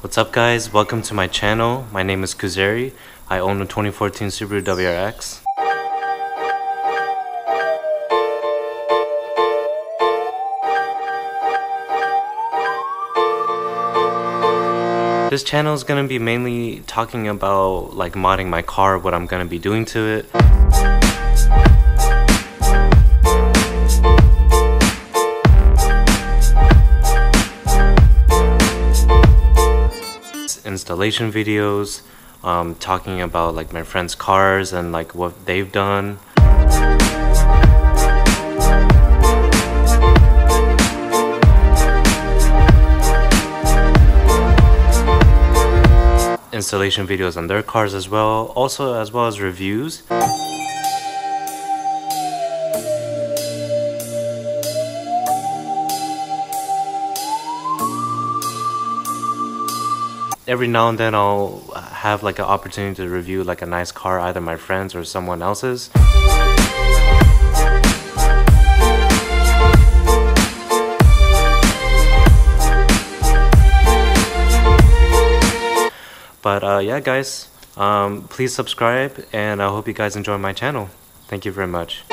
What's up guys, welcome to my channel. My name is KooZairy. I own a 2014 Subaru WRX. This channel is gonna be mainly talking about like modding my car, what I'm gonna be doing to it. Installation videos, um, talking about like my friends' cars and like what they've done. Installation videos on their cars as well, also as well as reviews. Every now and then I'll have like an opportunity to review like a nice car, either my friends or someone else's. But uh, yeah, guys, um, please subscribe, and I hope you guys enjoy my channel. Thank you very much.